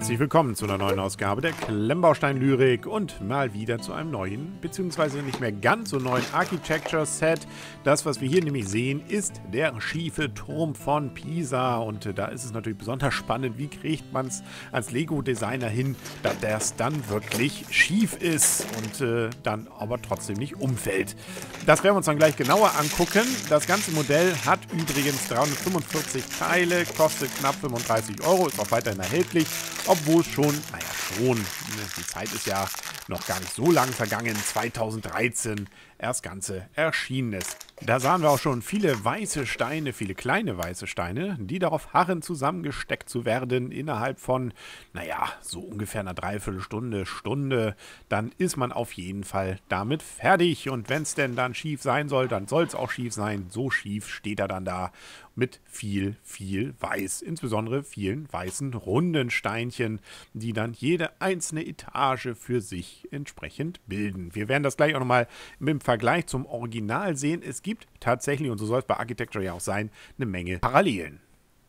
Herzlich willkommen zu einer neuen Ausgabe der Klemmbaustein-Lyrik und mal wieder zu einem neuen, beziehungsweise nicht mehr ganz so neuen Architecture-Set. Das, was wir hier nämlich sehen, ist der schiefe Turm von Pisa und äh, da ist es natürlich besonders spannend, wie kriegt man es als Lego-Designer hin, dass das dann wirklich schief ist und äh, dann aber trotzdem nicht umfällt. Das werden wir uns dann gleich genauer angucken. Das ganze Modell hat übrigens 345 Teile, kostet knapp 35 Euro, ist auch weiterhin erhältlich obwohl schon, naja schon, die Zeit ist ja noch gar nicht so lang vergangen, 2013 erst Ganze erschienen ist. Da sahen wir auch schon viele weiße Steine, viele kleine weiße Steine, die darauf harren, zusammengesteckt zu werden innerhalb von, naja, so ungefähr einer Dreiviertelstunde, Stunde. Dann ist man auf jeden Fall damit fertig. Und wenn es denn dann schief sein soll, dann soll es auch schief sein. So schief steht er dann da mit viel, viel Weiß. Insbesondere vielen weißen runden Steinchen, die dann jede einzelne Etage für sich entsprechend bilden. Wir werden das gleich auch nochmal im Vergleich zum Original sehen. Es gibt tatsächlich, und so soll es bei Architecture ja auch sein, eine Menge Parallelen.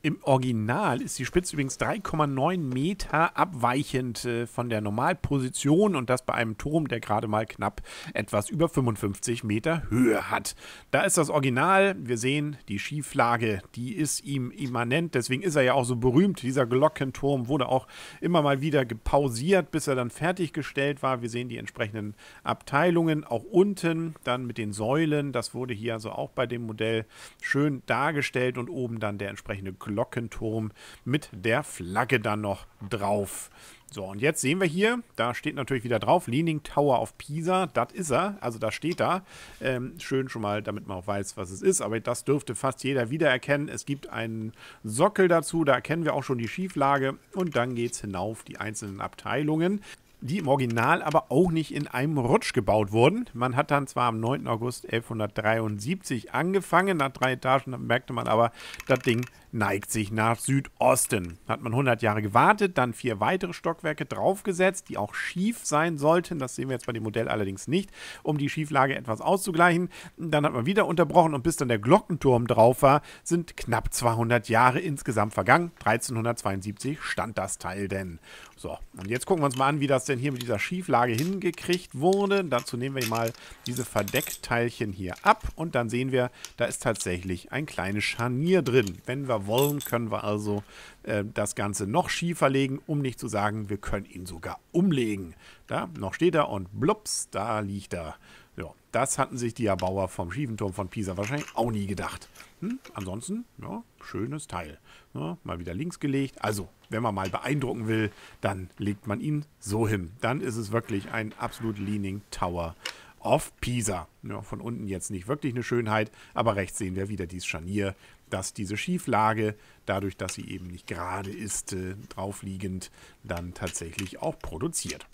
Im Original ist die Spitze übrigens 3,9 Meter abweichend äh, von der Normalposition und das bei einem Turm, der gerade mal knapp etwas über 55 Meter Höhe hat. Da ist das Original. Wir sehen, die Schieflage, die ist ihm immanent. Deswegen ist er ja auch so berühmt. Dieser Glockenturm wurde auch immer mal wieder gepausiert, bis er dann fertiggestellt war. Wir sehen die entsprechenden Abteilungen auch unten, dann mit den Säulen. Das wurde hier also auch bei dem Modell schön dargestellt und oben dann der entsprechende Glockenturm. Glockenturm mit der Flagge dann noch drauf. So, und jetzt sehen wir hier, da steht natürlich wieder drauf, Leaning Tower of Pisa, das ist er, also da steht da. Ähm, schön schon mal, damit man auch weiß, was es ist, aber das dürfte fast jeder wiedererkennen. Es gibt einen Sockel dazu, da erkennen wir auch schon die Schieflage und dann geht es hinauf, die einzelnen Abteilungen die im Original aber auch nicht in einem Rutsch gebaut wurden. Man hat dann zwar am 9. August 1173 angefangen, nach drei Etagen merkte man aber, das Ding neigt sich nach Südosten. Hat man 100 Jahre gewartet, dann vier weitere Stockwerke draufgesetzt, die auch schief sein sollten. Das sehen wir jetzt bei dem Modell allerdings nicht, um die Schieflage etwas auszugleichen. Dann hat man wieder unterbrochen und bis dann der Glockenturm drauf war, sind knapp 200 Jahre insgesamt vergangen. 1372 stand das Teil denn. So, und jetzt gucken wir uns mal an, wie das denn hier mit dieser Schieflage hingekriegt wurde. Dazu nehmen wir mal diese Verdeckteilchen hier ab und dann sehen wir, da ist tatsächlich ein kleines Scharnier drin. Wenn wir wollen, können wir also äh, das Ganze noch schiefer legen, um nicht zu sagen, wir können ihn sogar umlegen. Da, noch steht er und blups, da liegt er. Ja, das hatten sich die Erbauer vom Schiefenturm von Pisa wahrscheinlich auch nie gedacht. Hm? Ansonsten, ja, schönes Teil. Ja, mal wieder links gelegt. Also, wenn man mal beeindrucken will, dann legt man ihn so hin. Dann ist es wirklich ein absolut Leaning Tower of Pisa. Ja, von unten jetzt nicht wirklich eine Schönheit, aber rechts sehen wir wieder dieses Scharnier, das diese Schieflage, dadurch, dass sie eben nicht gerade ist, äh, draufliegend, dann tatsächlich auch produziert.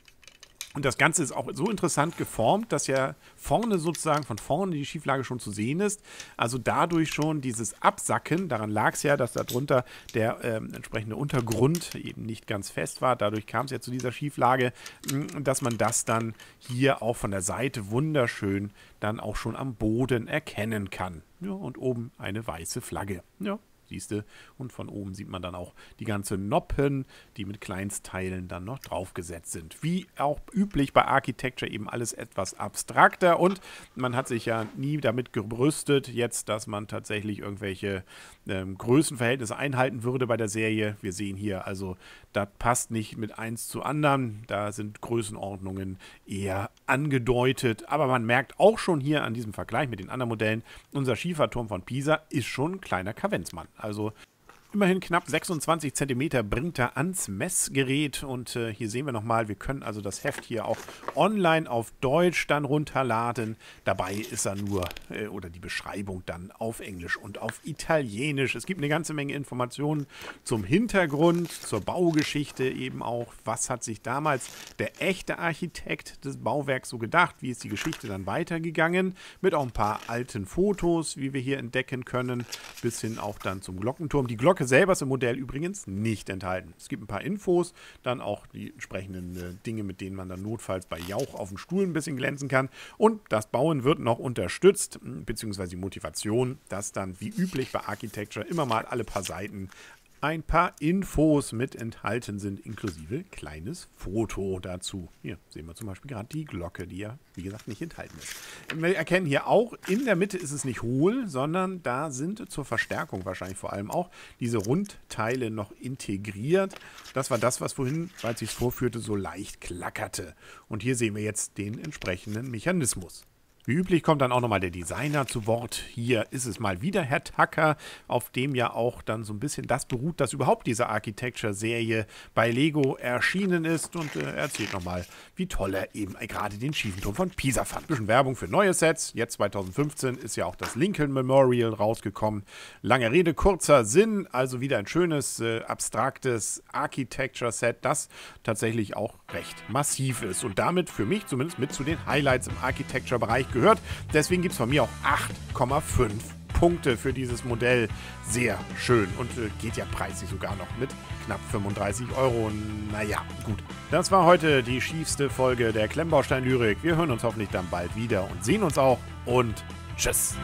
Und das Ganze ist auch so interessant geformt, dass ja vorne sozusagen von vorne die Schieflage schon zu sehen ist. Also dadurch schon dieses Absacken, daran lag es ja, dass darunter der ähm, entsprechende Untergrund eben nicht ganz fest war. Dadurch kam es ja zu dieser Schieflage, mm, dass man das dann hier auch von der Seite wunderschön dann auch schon am Boden erkennen kann. Ja, und oben eine weiße Flagge. Ja, siehst du. Und von oben sieht man dann auch die ganzen Noppen, die mit Kleinstteilen dann noch draufgesetzt sind. Wie auch üblich bei Architecture eben alles etwas abstrakter und man hat sich ja nie damit gerüstet, jetzt, dass man tatsächlich irgendwelche ähm, Größenverhältnisse einhalten würde bei der Serie. Wir sehen hier also, das passt nicht mit eins zu anderen. Da sind Größenordnungen eher angedeutet. Aber man merkt auch schon hier an diesem Vergleich mit den anderen Modellen, unser Schieferturm von Pisa ist schon ein kleiner Kavenzmann. Also Immerhin knapp 26 cm bringt er ans Messgerät und äh, hier sehen wir nochmal, wir können also das Heft hier auch online auf Deutsch dann runterladen. Dabei ist er nur, äh, oder die Beschreibung dann auf Englisch und auf Italienisch. Es gibt eine ganze Menge Informationen zum Hintergrund, zur Baugeschichte eben auch. Was hat sich damals der echte Architekt des Bauwerks so gedacht? Wie ist die Geschichte dann weitergegangen? Mit auch ein paar alten Fotos, wie wir hier entdecken können, bis hin auch dann zum Glockenturm. Die Glocke Glocke selber ist im Modell übrigens nicht enthalten. Es gibt ein paar Infos, dann auch die entsprechenden äh, Dinge, mit denen man dann notfalls bei Jauch auf dem Stuhl ein bisschen glänzen kann. Und das Bauen wird noch unterstützt, beziehungsweise die Motivation, dass dann wie üblich bei Architecture immer mal alle paar Seiten ein paar Infos mit enthalten sind, inklusive kleines Foto dazu. Hier sehen wir zum Beispiel gerade die Glocke, die ja, wie gesagt, nicht enthalten ist. Wir erkennen hier auch, in der Mitte ist es nicht hohl, sondern da sind zur Verstärkung wahrscheinlich vor allem auch diese Rundteile noch integriert. Das war das, was vorhin, als ich es vorführte, so leicht klackerte. Und hier sehen wir jetzt den entsprechenden Mechanismus. Wie üblich kommt dann auch nochmal der Designer zu Wort. Hier ist es mal wieder Herr Tucker, auf dem ja auch dann so ein bisschen das beruht, dass überhaupt diese Architecture-Serie bei Lego erschienen ist. Und äh, er erzählt nochmal, wie toll er eben gerade den schiefen Turm von Pisa fand. Bisschen Werbung für neue Sets. Jetzt 2015 ist ja auch das Lincoln Memorial rausgekommen. Lange Rede, kurzer Sinn. Also wieder ein schönes, äh, abstraktes Architecture-Set, das tatsächlich auch recht massiv ist. Und damit für mich zumindest mit zu den Highlights im Architecture-Bereich gehört. Deswegen gibt es von mir auch 8,5 Punkte für dieses Modell. Sehr schön und äh, geht ja preislich sogar noch mit knapp 35 Euro. Naja, gut. Das war heute die schiefste Folge der Klemmbaustein-Lyrik. Wir hören uns hoffentlich dann bald wieder und sehen uns auch und tschüss.